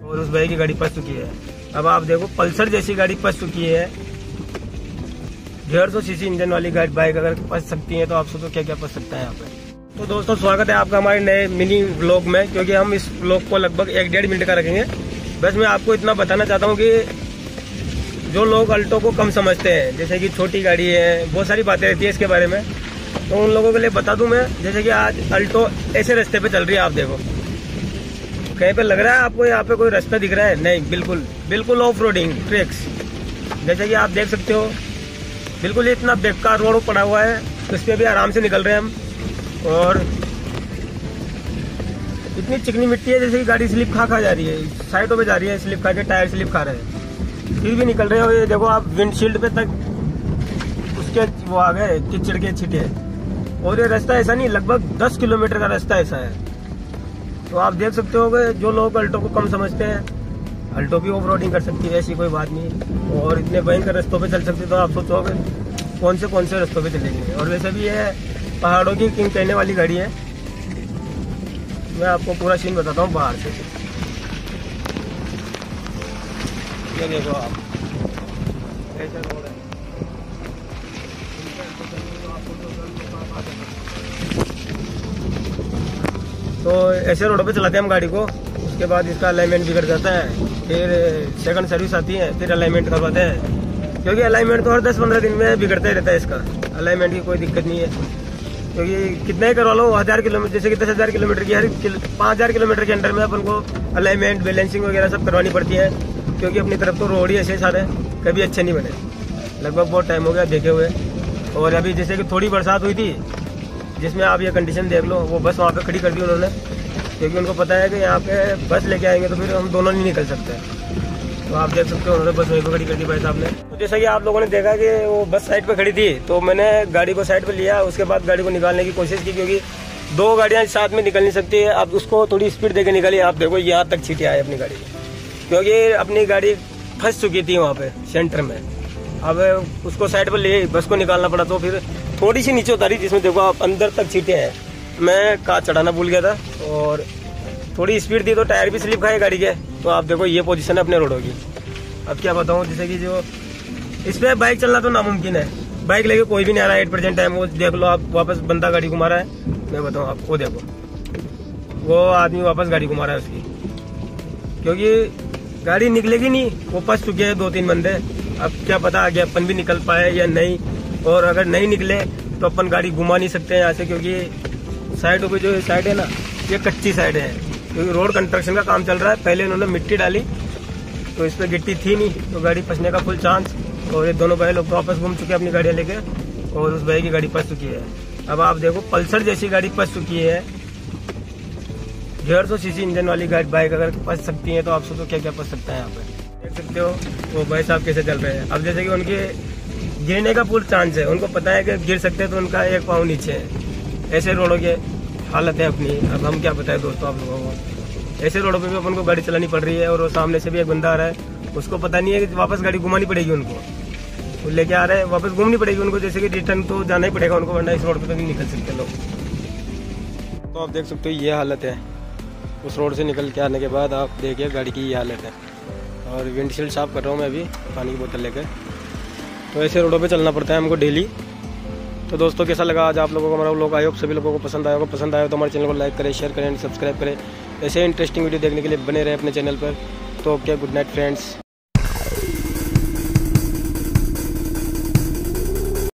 और उस भाई की गाड़ी फंस चुकी है। अब आप देखो, पल्सर जैसी गाड़ी फंस चुकी है। डेढ़ सौ सीसी इंजन वाली गाड़ी, बाइक अगर फंस सकती है तो आप सोचो क्या क्या फंस सकता है यहाँ पे। तो दोस्तों, स्वागत है आपका हमारे नए मिनी व्लॉग में, क्योंकि हम इस व्लॉग को लगभग एक डेढ़ मिनट का रखेंगे। बस मैं आपको इतना बताना चाहता हूँ कि जो लोग अल्टो को कम समझते हैं, जैसे कि छोटी गाड़ी है, बहुत सारी बातें रहती है इसके बारे में तो उन लोगों के लिए बता दूँ मैं, जैसे कि आज अल्टो ऐसे रास्ते पे चल रही है, आप देखो। कहीं पे लग रहा है आपको यहाँ पे कोई रास्ता दिख रहा है? नहीं, बिल्कुल बिल्कुल ऑफ़ रोडिंग ट्रैक्स जैसे कि आप देख सकते हो, बिल्कुल ही इतना बेकार रोड पड़ा हुआ है इस पर भी आराम से निकल रहे हैं हम। और इतनी चिकनी मिट्टी है जैसे कि गाड़ी स्लिप खा खा जा रही है, साइडों पे जा रही है, स्लिप खा के टायर स्लिप खा रहे हैं। फिर भी निकल रहे हो, ये देखो आप विंडशील्ड पे तक, उसके वो आ गए कीचड़ के छिटे। और ये रास्ता ऐसा नहीं, लगभग 10 किलोमीटर का रास्ता ऐसा है। तो आप देख सकते हो जो लोग अल्टो को कम समझते हैं, अल्टो भी रोडिंग कर सकती है, ऐसी कोई बात नहीं। और इतने भयंकर रस्तों पे चल सकते तो आप सोचोगे कौन से कौन से रस्तों पे चलेंगे। और वैसे भी ये पहाड़ों की किंग कहने वाली गाड़ी है। मैं आपको पूरा सीन बताता हूँ बाहर से। ये देखो आप। तो ऐसे रोड पे चलाते हैं हम गाड़ी को। उसके बाद इसका अलाइनमेंट बिगड़ जाता है। फिर सेकंड सर्विस आती है, फिर अलाइनमेंट करवाते हैं। क्योंकि अलाइनमेंट तो हर दस पंद्रह दिन में बिगड़ता ही रहता है इसका। अलाइनमेंट की कोई दिक्कत नहीं है। क्योंकि कितना ही करवा लो, हज़ार किलोमीटर जैसे कि दस हज़ार किलोमीटर की हर पाँच हज़ार किलोमीटर के अंडर में अपन को अलाइनमेंट बैलेंसिंग वगैरह सब करवानी पड़ती है। क्योंकि अपनी तरफ़ तो रोड ही ऐसे सारे कभी अच्छे नहीं बने। लगभग बहुत टाइम हो गया देखे हुए। और अभी जैसे कि थोड़ी बरसात हुई थी जिसमें आप ये कंडीशन देख लो, वो बस वहाँ पे खड़ी कर दी उन्होंने। क्योंकि उनको पता है कि यहाँ पे बस लेके आएँगे तो फिर हम दोनों नहीं निकल सकते। तो आप देख सकते हो, उन्होंने बस वहीं पर खड़ी कर दी भाई साहब ने। तो जैसा कि आप लोगों ने देखा कि वो बस साइड पर खड़ी थी तो मैंने गाड़ी को साइड पर लिया, उसके बाद गाड़ी को निकालने की कोशिश की, क्योंकि दो गाड़ियाँ साथ में निकल नहीं सकती। है आप उसको थोड़ी स्पीड देकर निकाली, आप देखो यहाँ तक छीटे आए अपनी गाड़ी। क्योंकि अपनी गाड़ी फंस चुकी थी वहाँ पे सेंटर में। अब उसको साइड पर ले, बस को निकालना पड़ा तो फिर थोड़ी सी नीचे उतारी जिसमें देखो आप अंदर तक छीटे हैं। मैं कार चढ़ाना भूल गया था और थोड़ी स्पीड थी तो टायर भी स्लिप खाए गाड़ी के। तो आप देखो ये पोजीशन है अपने रोडों की। अब क्या बताऊँ, जैसे कि जो इस पर बाइक चलना तो नामुमकिन है। बाइक लेके कोई भी नहीं आ रहा है एट परसेंट टाइम वो देख लो आप, वापस बंदा गाड़ी घुमा रहा है। मैं बताऊँ आप वो देखो। वो आदमी वापस गाड़ी घुमा रहा है उसकी। क्योंकि गाड़ी निकलेगी नहीं, वो फंस चुके हैं दो तीन बंदे। अब क्या पता आगे अपन भी निकल पाए या नहीं। और अगर नहीं निकले तो अपन गाड़ी घुमा नहीं सकते यहाँ से, क्योंकि साइडों पे जो साइड है ना, ये कच्ची साइड है। क्योंकि रोड कंस्ट्रक्शन का काम चल रहा है। पहले इन्होंने मिट्टी डाली तो इस पर गिट्टी थी नहीं तो गाड़ी फंसने का फुल चांस और ये दोनों भाई लोग तो वापस घूम चुके हैं अपनी गाड़ियाँ लेके, और उस भाई की गाड़ी फंस चुकी है। अब आप देखो, पल्सर जैसी गाड़ी फंस चुकी है। डेढ़ सौ सीसी इंजन वाली गाड़ी बाइक अगर फंस सकती है तो आप सोचो क्या क्या फंस सकता है यहाँ पे? देख सकते हो, वो भाई साहब कैसे चल रहे हैं। अब जैसे कि उनके गिरने का पूरा चांस है। उनको पता है कि गिर सकते हैं तो उनका एक पाँव नीचे है। ऐसे रोडों की हालत है अपनी। अब हम क्या बताएँ दोस्तों आप लोगों को? ऐसे रोडों पे भी अपन को गाड़ी चलानी पड़ रही है और वो सामने से भी एक बंदा आ रहा है। उसको पता नहीं है कि वापस गाड़ी घुमानी पड़ेगी उनको। वो लेके आ रहे हैं, वापस घूमनी पड़ेगी उनको। जैसे कि रिटर्न तो जाना ही पड़ेगा उनको, वरना इस रोड पर तो नहीं निकल सकते लोग। तो आप देख सकते हो ये हालत है। उस रोड से निकल के आने के बाद आप देखिए गाड़ी की ये हालत है। और विंडशील्ड साफ़ कर रहा हूँ मैं अभी, पानी की बोतल लेकर। तो ऐसे रोडों पे चलना पड़ता है हमको डेली तो दोस्तों, कैसा लगा आज आप लोगों को हमारा लोग आए हो सभी लोगों को पसंद आया होगा। पसंद आया तो हमारे चैनल को लाइक करें शेयर करें सब्सक्राइब करें। ऐसे इंटरेस्टिंग वीडियो देखने के लिए बने रहे अपने चैनल पर। तो ओके गुड नाइट फ्रेंड्स